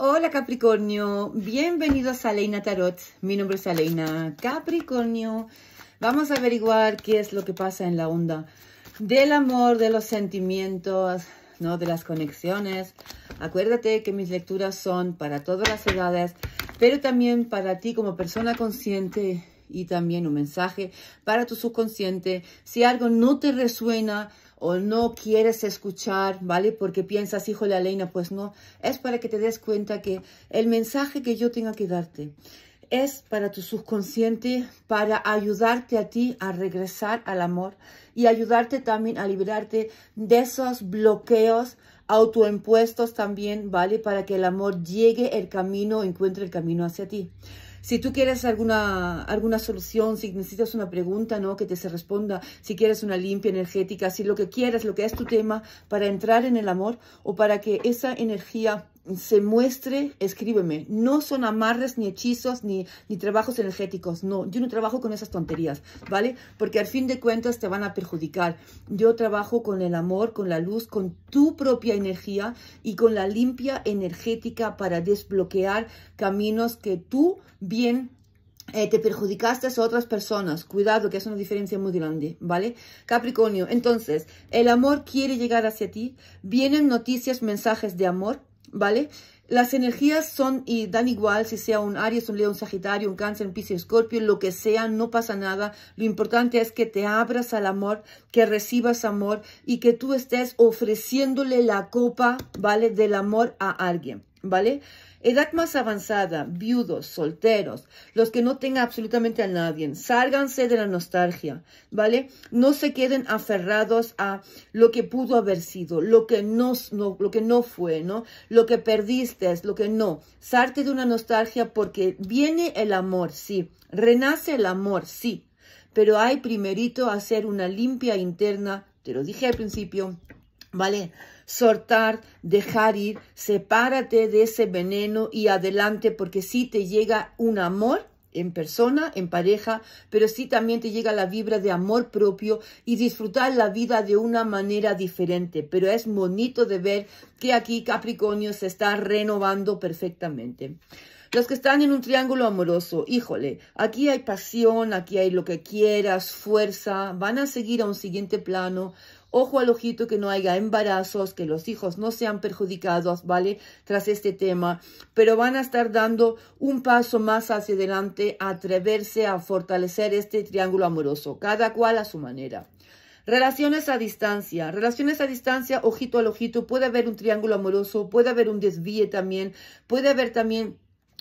Hola Capricornio, bienvenidos a Leina Tarot. Mi nombre es Aleina Capricornio. Vamos a averiguar qué es lo que pasa en la onda del amor, de los sentimientos, ¿no? de las conexiones. Acuérdate que mis lecturas son para todas las edades, pero también para ti como persona consciente y también un mensaje para tu subconsciente. Si algo no te resuena, o no quieres escuchar, ¿vale? Porque piensas, híjole, Aleina, pues no. Es para que te des cuenta que el mensaje que yo tenga que darte es para tu subconsciente, para ayudarte a ti a regresar al amor y ayudarte también a liberarte de esos bloqueos autoimpuestos también, ¿vale? Para que el amor llegue el camino, encuentre el camino hacia ti. Si tú quieres alguna, alguna solución, si necesitas una pregunta, ¿no? Que te se responda, si quieres una limpia energética, si lo que quieres, lo que es tu tema, para entrar en el amor o para que esa energía se muestre, escríbeme. No son amarres, ni hechizos, ni, ni trabajos energéticos. No, yo no trabajo con esas tonterías, ¿vale? Porque al fin de cuentas te van a perjudicar. Yo trabajo con el amor, con la luz, con tu propia energía y con la limpia energética para desbloquear caminos que tú bien eh, te perjudicaste a otras personas. Cuidado, que es una diferencia muy grande, ¿vale? Capricornio, entonces, el amor quiere llegar hacia ti. Vienen noticias, mensajes de amor. ¿Vale? Las energías son y dan igual si sea un Aries, un León, un Sagitario, un Cáncer, un Piscis, Escorpio, lo que sea, no pasa nada. Lo importante es que te abras al amor, que recibas amor y que tú estés ofreciéndole la copa, ¿vale? Del amor a alguien, ¿vale? Edad más avanzada, viudos, solteros, los que no tengan absolutamente a nadie, sálganse de la nostalgia, ¿vale? No se queden aferrados a lo que pudo haber sido, lo que no, lo que no fue, ¿no? Lo que perdiste, lo que no. Sarte de una nostalgia porque viene el amor, sí. Renace el amor, sí. Pero hay primerito hacer una limpia interna, te lo dije al principio, ¿vale? Sortar, dejar ir, sepárate de ese veneno y adelante porque si te llega un amor en persona, en pareja, pero sí también te llega la vibra de amor propio y disfrutar la vida de una manera diferente. Pero es bonito de ver que aquí Capricornio se está renovando perfectamente. Los que están en un triángulo amoroso, híjole, aquí hay pasión, aquí hay lo que quieras, fuerza, van a seguir a un siguiente plano, Ojo al ojito que no haya embarazos, que los hijos no sean perjudicados, ¿vale? Tras este tema, pero van a estar dando un paso más hacia adelante, atreverse a fortalecer este triángulo amoroso, cada cual a su manera. Relaciones a distancia. Relaciones a distancia, ojito al ojito. Puede haber un triángulo amoroso, puede haber un desvíe también, puede haber también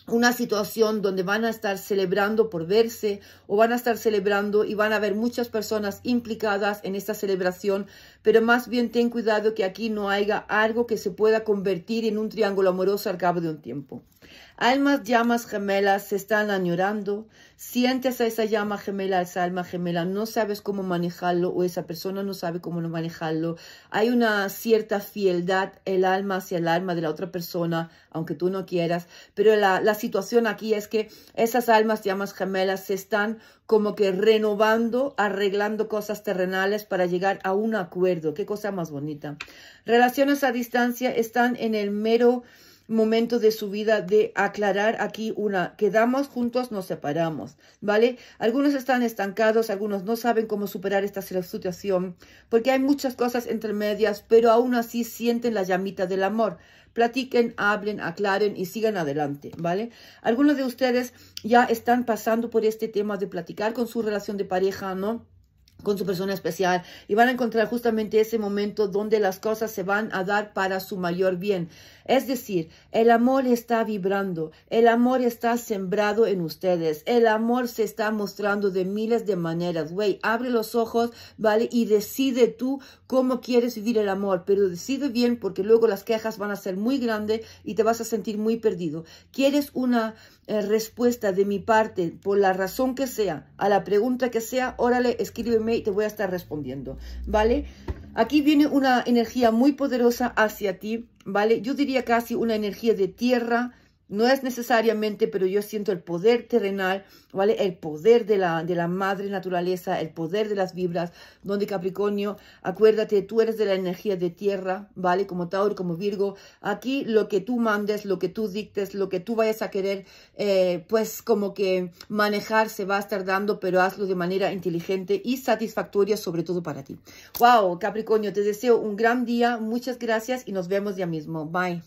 una situación donde van a estar celebrando por verse o van a estar celebrando y van a haber muchas personas implicadas en esta celebración, pero más bien ten cuidado que aquí no haya algo que se pueda convertir en un triángulo amoroso al cabo de un tiempo. Almas, llamas gemelas se están añorando. Sientes a esa llama gemela, a esa alma gemela, no sabes cómo manejarlo o esa persona no sabe cómo manejarlo. Hay una cierta fieldad el alma hacia el alma de la otra persona, aunque tú no quieras. Pero la, la situación aquí es que esas almas, llamas gemelas se están como que renovando, arreglando cosas terrenales para llegar a un acuerdo. Qué cosa más bonita. Relaciones a distancia están en el mero momento de su vida de aclarar aquí una, quedamos juntos, nos separamos, ¿vale? Algunos están estancados, algunos no saben cómo superar esta situación, porque hay muchas cosas entre medias, pero aún así sienten la llamita del amor. Platiquen, hablen, aclaren y sigan adelante, ¿vale? Algunos de ustedes ya están pasando por este tema de platicar con su relación de pareja, ¿no? Con su persona especial y van a encontrar justamente ese momento donde las cosas se van a dar para su mayor bien. Es decir, el amor está vibrando, el amor está sembrado en ustedes, el amor se está mostrando de miles de maneras. Güey, abre los ojos, ¿vale? Y decide tú cómo quieres vivir el amor, pero decide bien porque luego las quejas van a ser muy grandes y te vas a sentir muy perdido. ¿Quieres una eh, respuesta de mi parte por la razón que sea, a la pregunta que sea? Órale, escríbeme y te voy a estar respondiendo, ¿vale? Aquí viene una energía muy poderosa hacia ti, ¿vale? Yo diría casi una energía de tierra, no es necesariamente, pero yo siento el poder terrenal, ¿vale? El poder de la, de la madre naturaleza, el poder de las vibras, donde Capricornio, acuérdate, tú eres de la energía de tierra, ¿vale? Como Tauro, como Virgo. Aquí lo que tú mandes, lo que tú dictes, lo que tú vayas a querer, eh, pues como que manejar se va a estar dando, pero hazlo de manera inteligente y satisfactoria, sobre todo para ti. ¡Wow! Capricornio, te deseo un gran día, muchas gracias y nos vemos ya mismo. Bye.